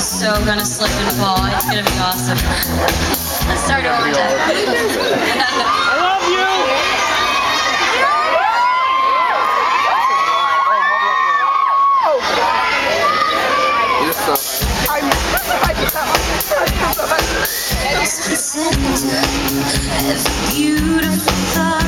So gonna slip and fall. It's gonna be awesome. Let's start all over. I love you. Beautiful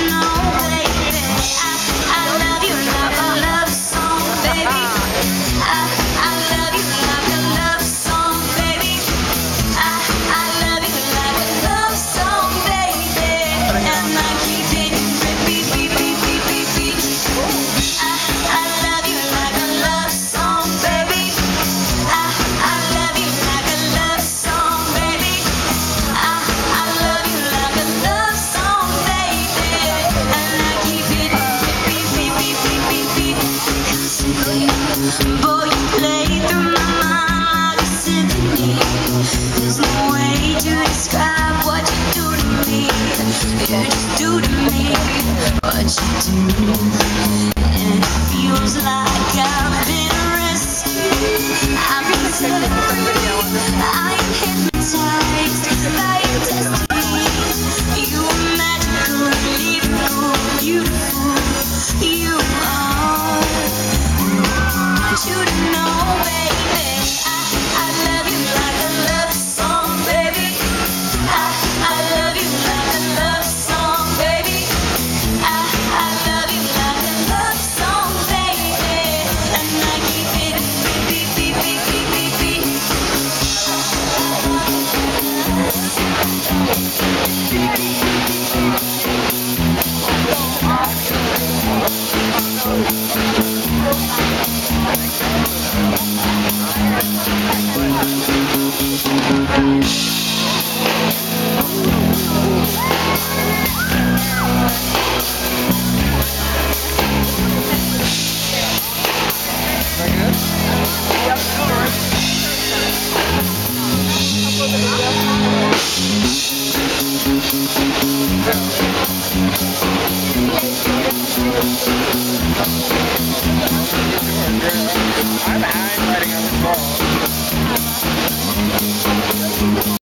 I'm out.